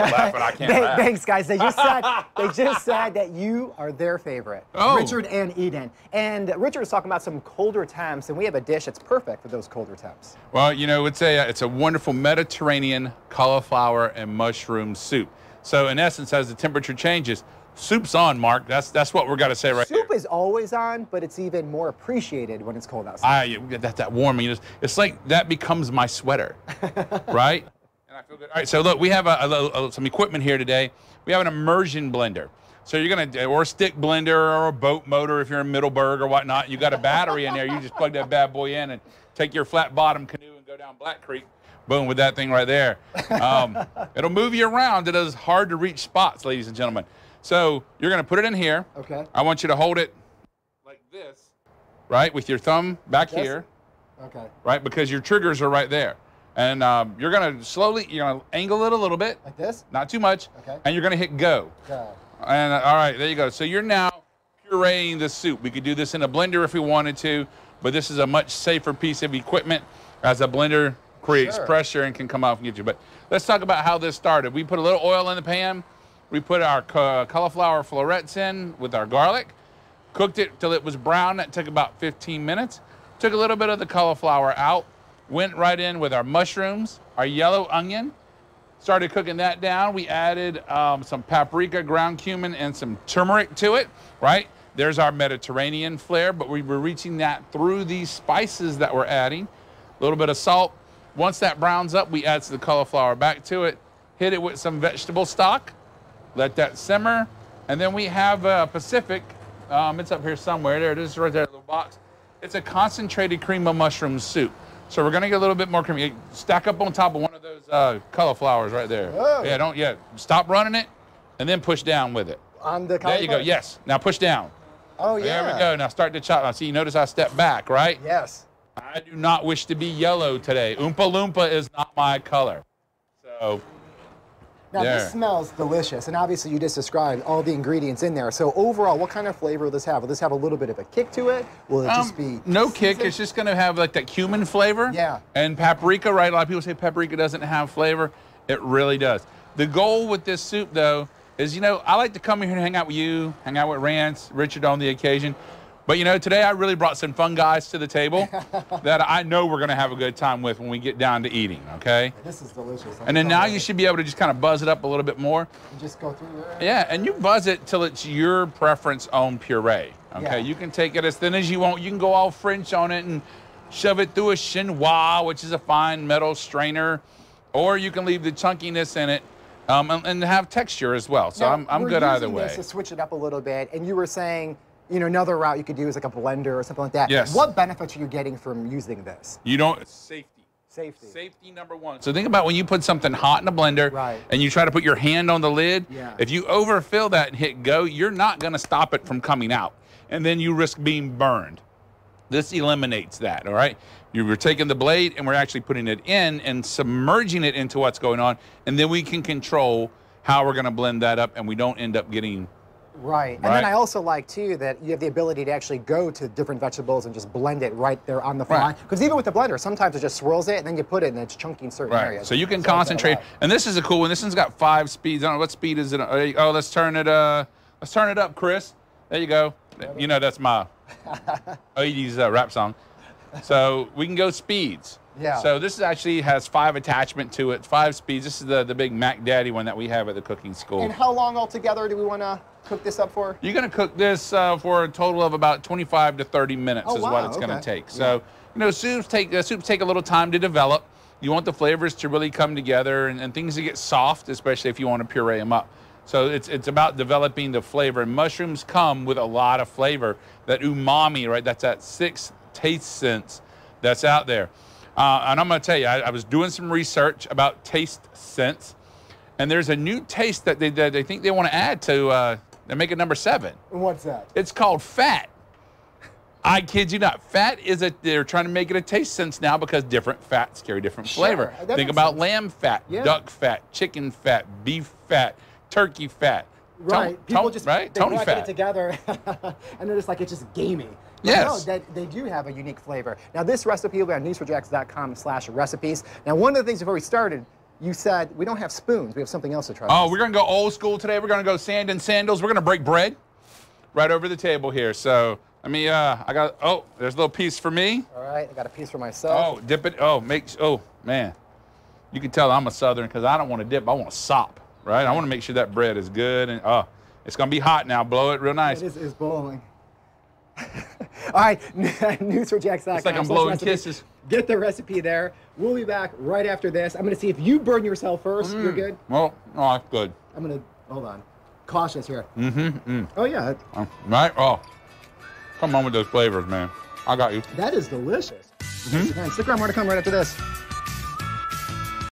I can't laugh. Thanks, guys. They just said they just said that you are their favorite, Oh. Richard and Eden. And Richard was talking about some colder temps, and we have a dish that's perfect for those colder temps. Well, you know, it's a uh, it's a wonderful Mediterranean cauliflower and mushroom soup. So in essence, as the temperature changes, soup's on, Mark. That's that's what we're gonna say right Soup here. is always on, but it's even more appreciated when it's cold outside. Ah, I that that warming. It's, it's like that becomes my sweater, right? And I feel good. All right, so look, we have a, a little- some equipment here today. We have an immersion blender. So you're gonna or a stick blender or a boat motor if you're in Middleburg or whatnot. You got a battery in there. You just plug that bad boy in and take your flat bottom canoe and go down Black Creek. Boom with that thing right there. Um, it'll move you around to those hard to reach spots, ladies and gentlemen. So you're gonna put it in here. Okay. I want you to hold it like this, right, with your thumb back Yes. here Okay. right? Because your triggers are right there. And um, you're gonna slowly, you're gonna angle it a little bit, Like this? not too much, Okay. and you're gonna hit go. Okay. And uh, all right, there you go. So you're now pureeing the soup. We could do this in a blender if we wanted to, but this is a much safer piece of equipment as a blender creates Sure. pressure and can come off and get you. But let's talk about how this started. We put a little oil in the pan. We put our cauliflower florets in with our garlic, cooked it till it was brown. That took about 15 minutes. Took a little bit of the cauliflower out, went right in with our mushrooms, our yellow onion, started cooking that down. We added um, some paprika, ground cumin, and some turmeric to it, right? There's our Mediterranean flair, but we were reaching that through these spices that we're adding. A little bit of salt. Once that browns up, we add the cauliflower back to it, hit it with some vegetable stock, let that simmer, and then we have Pacific. Um, it's up here somewhere. There it is, right there, the little box. It's a concentrated cream of mushroom soup. So we're gonna get a little bit more creamy. Stack up on top of one of those uh, cauliflowers right there. Whoa. Yeah, don't yeah. Stop running it, and then push down with it. On the There you go. Yes. Now push down. Oh yeah. There we go. Now start to chop. Now see, you notice I step back, right? Yes. I do not wish to be yellow today. Oompa Loompa is not my color. So Now There. this smells delicious, and obviously you just described all the ingredients in there. So overall, what kind of flavor will this have? Will this have a little bit of a kick to it? Will it just be Um, no kick. It's just going to have like that cumin flavor. Yeah. And paprika, right? A lot of people say paprika doesn't have flavor. It really does. The goal with this soup, though, is you know I like to come here and hang out with you, hang out with Rance, Richard on the occasion. But you know, today I really brought some fun guys to the table that I know we're going to have a good time with when we get down to eating. Okay. This is delicious. And then now you should be able to just kind of buzz it up a little bit more. just go through there. Yeah, and you buzz it till it's your preference on puree. Okay, Yeah. you can take it as thin as you want. You can go all French on it and shove it through a chinois, which is a fine metal strainer, or you can leave the chunkiness in it um, and, and have texture as well. So Now, I'm, I'm good either way. This to switch it up a little bit, and you were saying, you know, another route you could do is like a blender or something like that. Yes. What benefits are you getting from using this? You don't safety. Safety. Safety number one. So think about when you put something hot in a blender Right. and you try to put your hand on the lid. Yeah. If you overfill that and hit go, you're not going to stop it from coming out. And then you risk being burned. This eliminates that, all right? You're taking the blade and we're actually putting it in and submerging it into what's going on. And then we can control how we're going to blend that up and we don't end up getting. Right. And Right. then I also like too that you have the ability to actually go to different vegetables and just blend it right there on the fly. Right. Because even with the blender, sometimes it just swirls it and then you put it and it's chunky in certain Right. areas. So you can I like that a concentrate. And this is a cool one. This one's got five speeds. I don't know what speed is it. Oh, let's turn it. Uh, let's turn it up, Chris. There you go. You know that's my 80s uh, rap song. So we can go speeds. Yeah. So this is actually has five attachment to it, five speeds. This is the the big Mac Daddy one that we have at the cooking school. And how long altogether do we want to cook this up for? You're going to cook this uh, for a total of about 25 to 30 minutes Oh, is what wow, it's going to take. So, you know, soups take uh, soups take a little time to develop. You want the flavors to really come together and, and things to get soft, especially if you want to puree them up. So it's it's about developing the flavor. And mushrooms come with a lot of flavor. That umami, right? That's that sixth taste sense that's out there. Uh, and I'm going to tell you, I, I was doing some research about taste sense, and there's a new taste that they that they think they want to add to uh, they make it number seven. What's that? It's called fat. I kid you not. Fat is a, they're trying to make it a taste sense now because different fats carry different flavor. Think about sense. lamb fat, Yeah. duck fat, chicken fat, beef fat, turkey fat. Right. People just right? they Tony it together, and they're just like it's just gamey. But Yes. No, that they do have a unique flavor. Now this recipe will be on news4jax.com slash recipes. Now one of the things before we started, you said we don't have spoons. We have something else to try. Oh, we're gonna go old school today. We're gonna go sand and sandals. We're gonna break bread right over the table here. So let me. Uh, I got. Oh, there's a little piece for me. All right, I got a piece for myself. Oh, dip it. Oh, make. Oh, man. You can tell I'm a Southern because I don't want to dip. I want to sop. Right. I want to make sure that bread is good and oh, it's gonna be hot now. Blow it real nice. It is, is bowling. All right, news4jax.com. It's like I'm blowing kisses. Get the recipe there. We'll be back right after this. I'm going to see if you burn yourself first. You're good. Well, oh, that's good. I'm going to hold on. Cautious here. Mm-hmm. Oh yeah, Mm. Right. Oh, come on with those flavors, man. I got you. that is delicious. Mm-hmm. Stick around. More to come right after this.